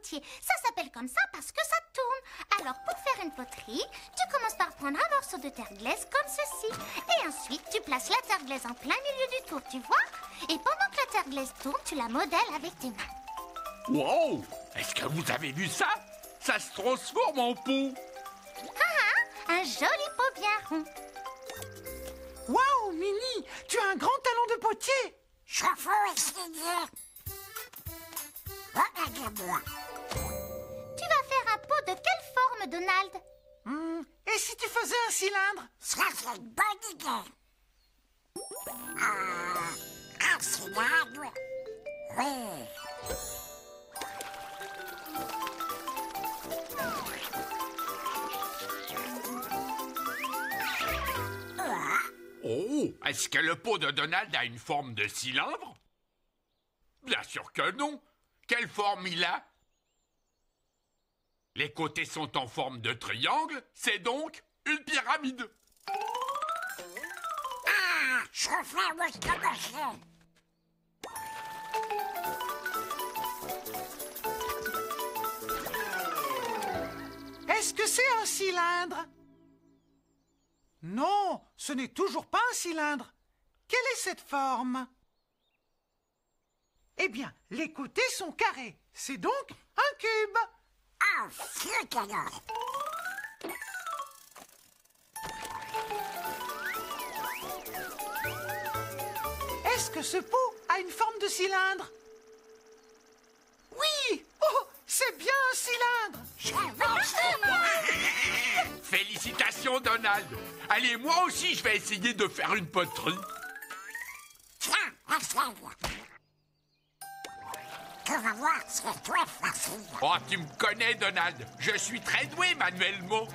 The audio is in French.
potier. Ça s'appelle comme ça parce que ça tourne. Alors, pour faire une poterie, tu commences par prendre un morceau de terre glaise comme ceci. Et ensuite, tu places la terre glaise en plein milieu du tour, tu vois Et pendant que la terre glaise tourne, tu la modèles avec tes mains. Wow Est-ce que vous avez vu ça? Ça se transforme en pot. Ah, un joli pot bien rond. Waouh, Mini, tu as un grand talent de potier. Je veux essayer. Regarde-moi. Donald Hmm, Et si tu faisais un cylindre? Ça, c'est une bonne idée. Ah, un cylindre? Oui. Ah, Oh Est-ce que le pot de Donald a une forme de cylindre? Bien sûr que non. Quelle forme il a? Les côtés sont en forme de triangle, c'est donc une pyramide. ah, je où. Est-ce que c'est un cylindre? Non, ce n'est toujours pas un cylindre. Quelle est cette forme? Eh bien, les côtés sont carrés. C'est donc un cube. Alors. Est-ce que ce pot a une forme de cylindre? Oui Oh, c'est bien un cylindre Je vais essayer. Félicitations Donald. Allez, moi aussi je vais essayer de faire une poterie. Tiens. Tu vas voir, c'est très facile. Oh, tu me connais Donald. Je suis très doué manuellement.